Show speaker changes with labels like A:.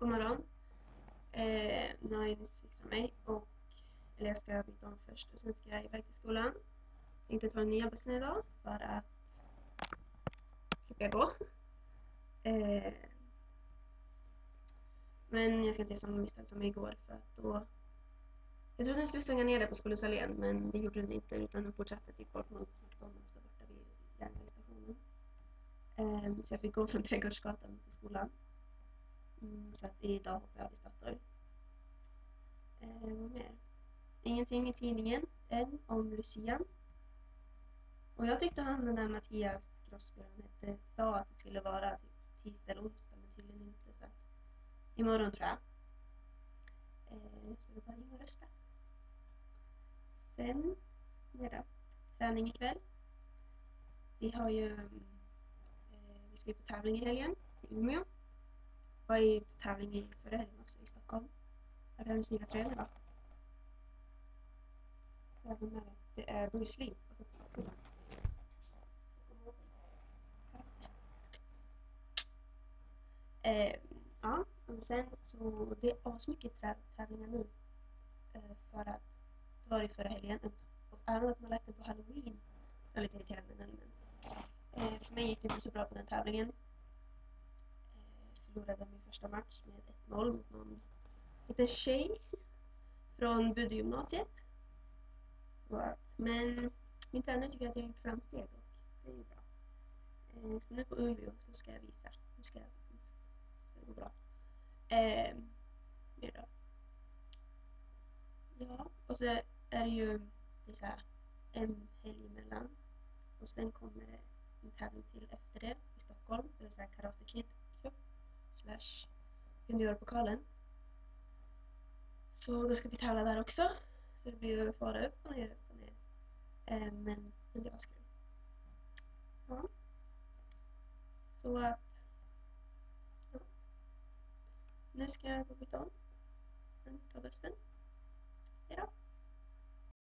A: god morgon. Eh, nu har jag nyss fixat mig och eller jag ska byta om först och sen ska jag iväg till skolan. Tänkte ta den nya bussen idag för att slippa gå. Eh, men jag ska inte göra samma misstag som igår för att då jag trodde den skulle stänga ner det på Skolhusallén men det gjorde den inte utan den fortsatte typ bort mot McDonalds där borta vid järnvägsstationen. Eh, så jag fick gå från Trädgårdsgatan till skolan. Mm, så att idag hoppar jag av i Statoil. Eh, vad mer? Ingenting i tidningen än om Lucian. Och jag tyckte han den där Mattias Grossbjörn hette sa att det skulle vara typ tisdag eller onsdag men tydligen inte så att imorgon tror jag. Eh, så det är bara in och rösta. Sen, det då? Träning ikväll. Vi har ju eh, vi ska ju på tävling i helgen i Umeå. Var ju på tävling i förra helgen också i Stockholm. Där har den snygga tröjan idag. Det? Det är Bruce Lee. Eh, ja, och sen så det är asmycket tävlingar nu. Eh, för att det var det förra helgen. Och även att man lagt det på halloween var lite irriterande. Men, eh, för mig gick det inte så bra på den tävlingen. Förlorade min första match med 1-0 mot någon liten tjej från Budegymnasiet. Så att, men min tränare tycker att jag har gjort framsteg och det är ju bra. Eh, så nu på Umeå så ska jag visa. Nu ska, nu ska det gå bra. Eh, mer då. Ja, och så är det ju det är så här, en helg emellan. Och sen kommer det en tävling till efter det i Stockholm. Det så här Karate Kid slash Juniorpokalen. Så då ska vi tävla där också. Så det blir ju fara upp och ner, upp och ner. Eh, men, men det var skoj. Ja. Så att... Ja. Nu ska jag gå byta om. Sen ta bussen.